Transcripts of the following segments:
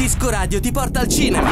Disco Radio ti porta al cinema.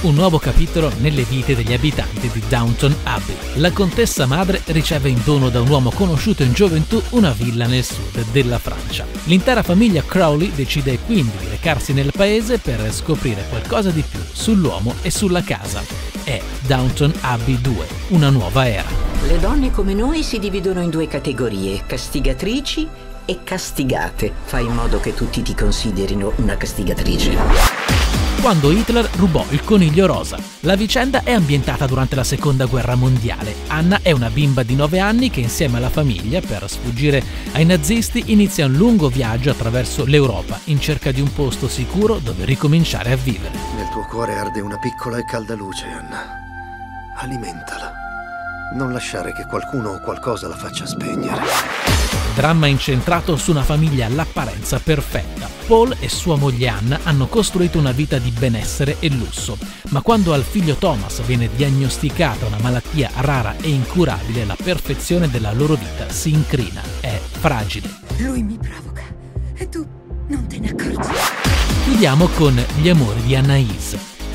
Un nuovo capitolo nelle vite degli abitanti di Downton Abbey. La contessa madre riceve in dono da un uomo conosciuto in gioventù una villa nel sud della Francia. L'intera famiglia Crowley decide quindi di recarsi nel paese per scoprire qualcosa di più sull'uomo e sulla casa. È Downton Abbey 2, una nuova era. Le donne come noi si dividono in due categorie, castigatrici e castigate. Fai in modo che tutti ti considerino una castigatrice quando Hitler rubò il coniglio rosa. La vicenda è ambientata durante la seconda guerra mondiale. Anna è una bimba di 9 anni che insieme alla famiglia, per sfuggire ai nazisti, inizia un lungo viaggio attraverso l'Europa in cerca di un posto sicuro dove ricominciare a vivere. Nel tuo cuore arde una piccola e calda luce, Anna. Alimentala. Non lasciare che qualcuno o qualcosa la faccia spegnere. Dramma incentrato su una famiglia all'apparenza perfetta. Paul e sua moglie Anna hanno costruito una vita di benessere e lusso, ma quando al figlio Thomas viene diagnosticata una malattia rara e incurabile, la perfezione della loro vita si incrina, è fragile. Lui mi provoca e tu non te ne accorgi. Chiudiamo con gli amori di Anaïs.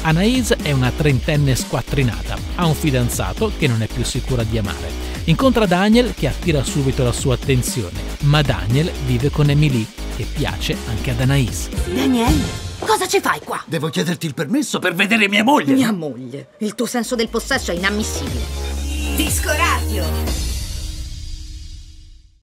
Anaïs è una trentenne squattrinata, ha un fidanzato che non è più sicura di amare Incontra Daniel che attira subito la sua attenzione, ma Daniel vive con Emily, che piace anche ad Anais. Daniel, cosa ci fai qua? Devo chiederti il permesso per vedere mia moglie. Mia moglie? Il tuo senso del possesso è inammissibile. Disco Radio.